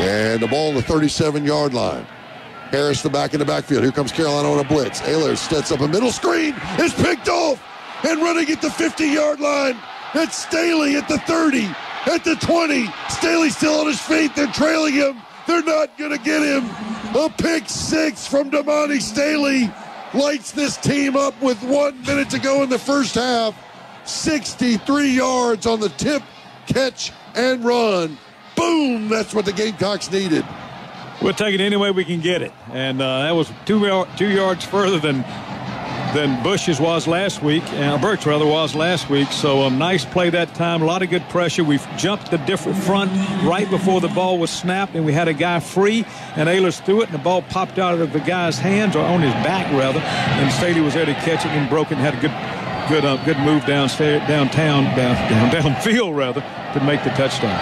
And the ball on the 37 yard line. Harris the back in the backfield. Here comes Carolina on a blitz. Ahlers sets up a middle screen. Is picked off and running at the 50 yard line. It's Staley at the 30, at the 20. Staley still on his feet. They're trailing him. They're not going to get him. A pick six from Damani Staley lights this team up with one minute to go in the first half. 63 yards on the tip, catch, and run. Boom! That's what the Gamecocks needed. We'll take it any way we can get it, and uh, that was two two yards further than than Bush's was last week, uh, Burks rather was last week. So a um, nice play that time. A lot of good pressure. We've jumped the different front right before the ball was snapped, and we had a guy free, and Ahlers threw it, and the ball popped out of the guy's hands or on his back rather, and Staley was there to catch it and broke it and had a good. Good, uh, good move downtown, down, down, downfield rather, to make the touchdown.